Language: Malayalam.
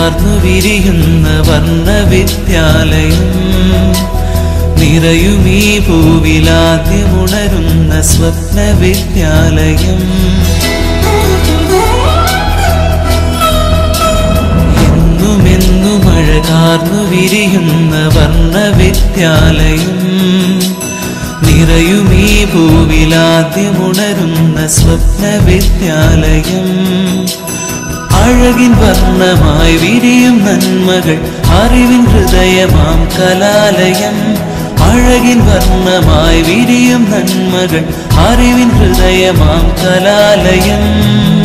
അഴകാർന്നു വിരിയുന്ന വർണവിദ്യാലയം നിറയുമീ ഭൂവിലാദ്യമുണരുന്ന സ്വപ്നവിദ്യാലയം. എന്നുമെന്നും അഴകാർന്നു വിരിയുന്ന വർണവിദ്യാലയം നിറയുമീ ഈ സ്വപ്ന സ്വപ്നവിദ്യാലയം. அழகின் வர்ணமாய் விரியும் நன்மகள் அறிவின் ஹிருதயமாம் கலாலயம். அழகின் வர்ணமாய் விரியும் நன்மகள் அறிவின் ஹிருதயமாம் கலாலயம்.